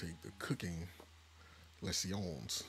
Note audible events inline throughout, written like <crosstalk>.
take the cooking lessons.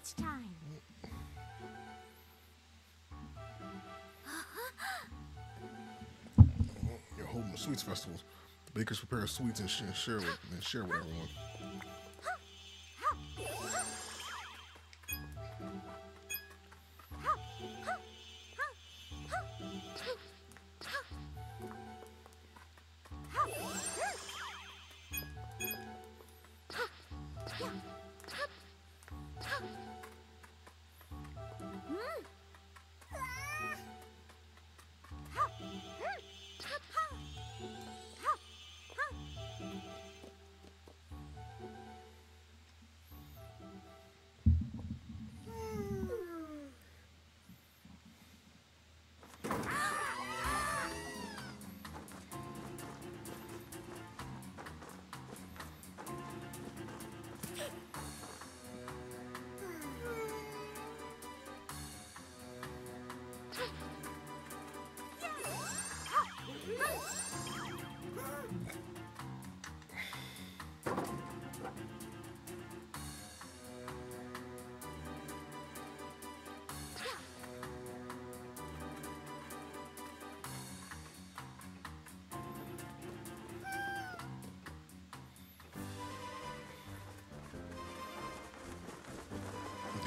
Peach time. You're holding sweets festival. The bakers prepare sweets and, and share with and share with everyone.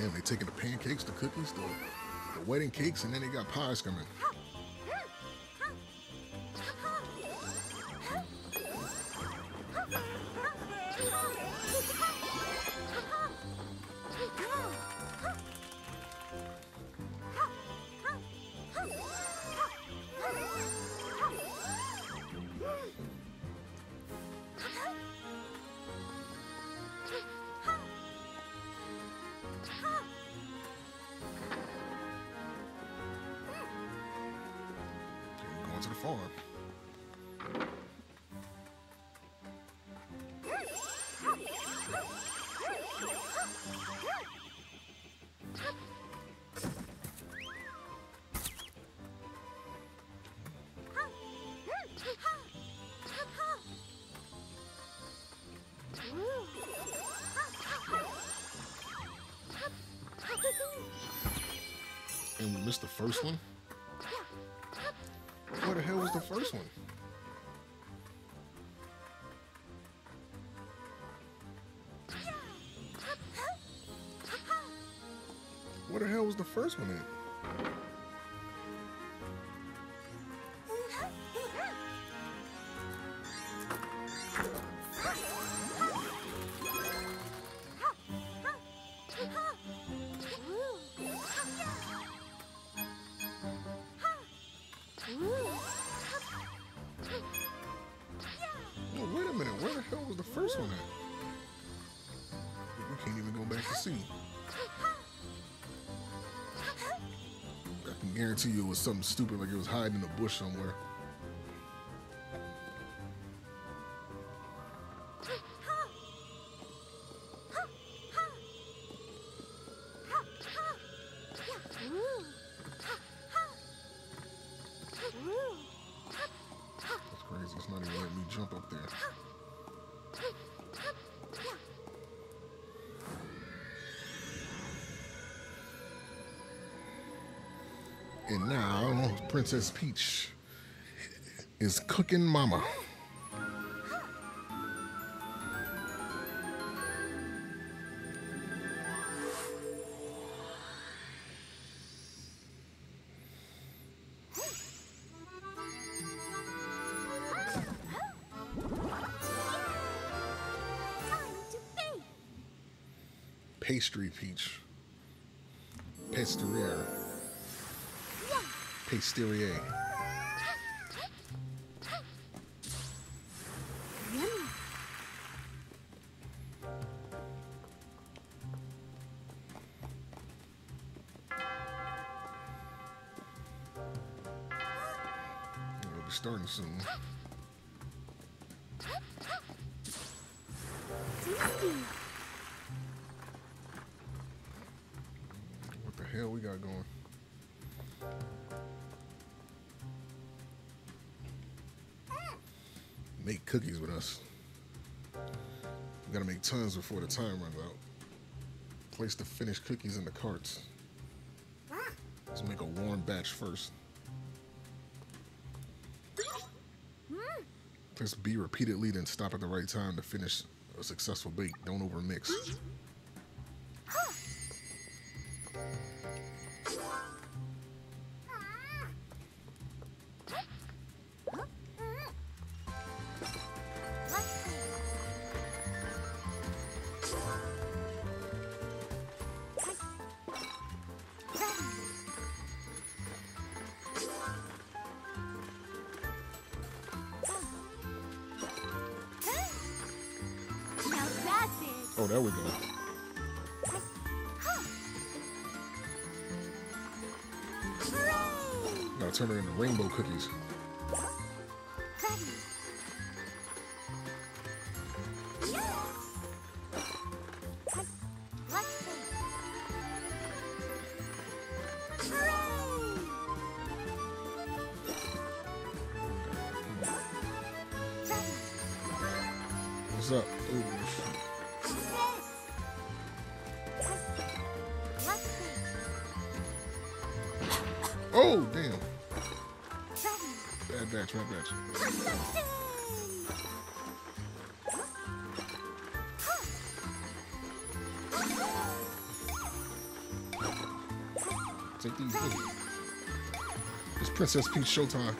Damn, they taking the pancakes, the cookies, the, the wedding cakes, and then they got pies coming. Going to the farm. And we missed the first one. First one? <laughs> Where the hell was the first one at? First one at? We can't even go back to see. I can guarantee you it was something stupid like it was hiding in a bush somewhere. And now Princess Peach is cooking mama. Pastry Peach. Pasturier. Be starting soon. What the hell we got going? Make cookies with us. We gotta make tons before the time runs out. Place the finished cookies in the carts. Let's make a warm batch first. Press B repeatedly, then stop at the right time to finish a successful bake. Don't overmix. Oh, there we go. Now turn her into rainbow cookies. What's up? Ooh. Oh damn. Bad batch, bad batch. Take these. Ooh. It's Princess Peach showtime.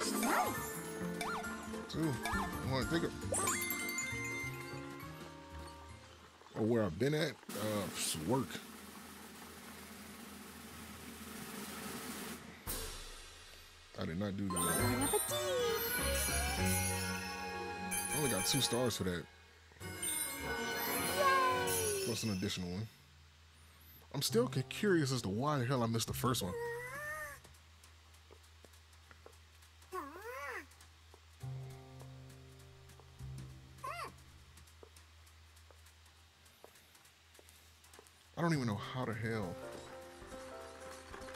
Two. One. Take it. Or where I've been at? Uh, work. I did not do that. I only got two stars for that, Yay! plus an additional one. I'm still curious as to why the hell I missed the first one. I don't even know how the hell.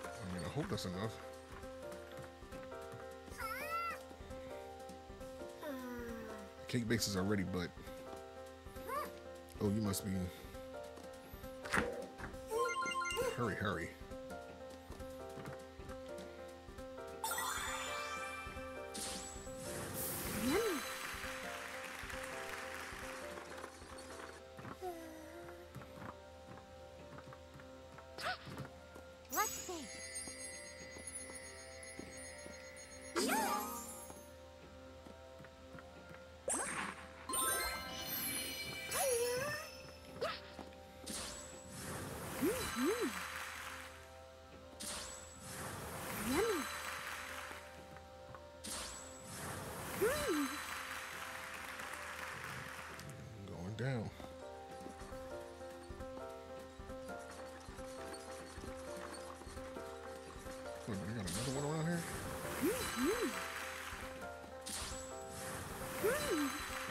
I mean, I hope that's enough. Cake bases are ready, but oh, you must be. Hurry, hurry.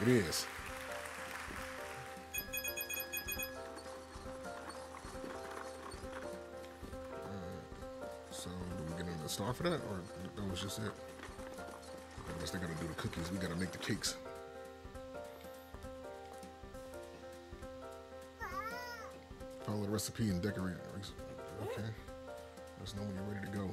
It is. So, do we get another star for that, or that was just it? I guess they gotta do the cookies. We gotta make the cakes. Follow the recipe and decorate. Okay. Let us know when you're ready to go.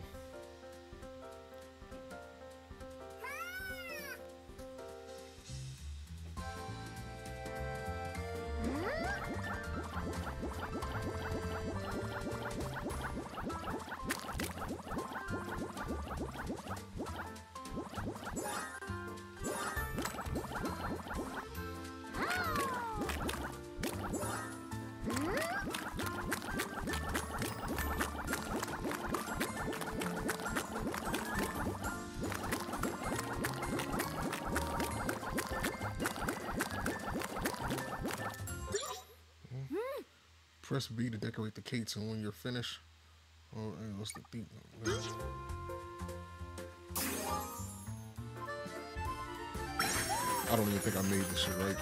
Press B to decorate the cakes, and when you're finished, oh, what's the? I don't even think I made this shit right.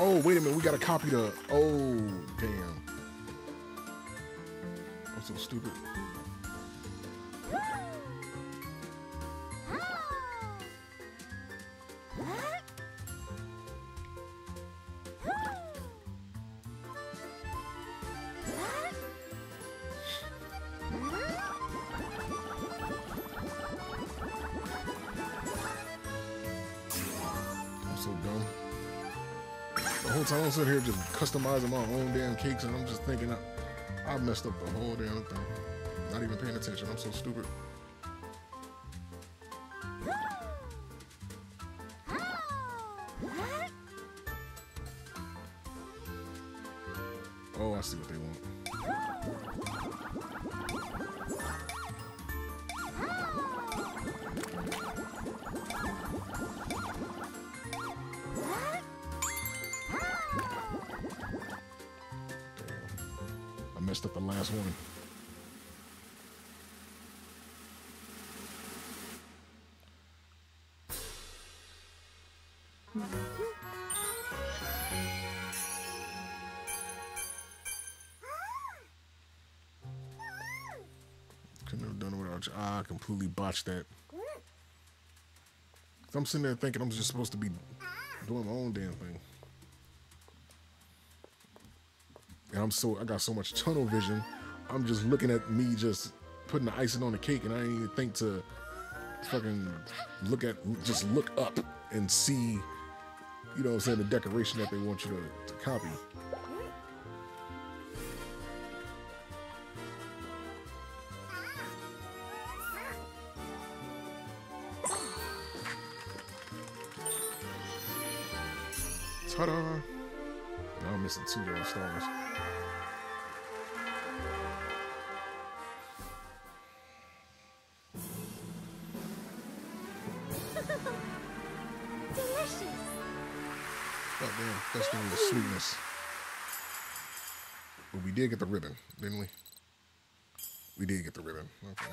Oh, wait a minute. We got to copy the. Oh, damn. I'm so stupid. I'm so dumb. The whole time I'm sitting here just customizing my own damn cakes, and I'm just thinking I, I messed up the whole damn thing. Not even paying attention. I'm so stupid. Messed up the last one. Couldn't have done it without you. Ah, I completely botched that. I'm sitting there thinking I'm just supposed to be doing my own damn thing. And I'm so I got so much tunnel vision. I'm just looking at me just putting the icing on the cake, and I didn't even think to fucking look at just look up and see, you know what I'm saying, the decoration that they want you to, to copy. Ta-da! I'm missing two damn stars. Delicious. Goddamn, that's the sweetness. But we did get the ribbon, didn't we? We did get the ribbon. Okay.